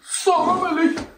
Sommerlich!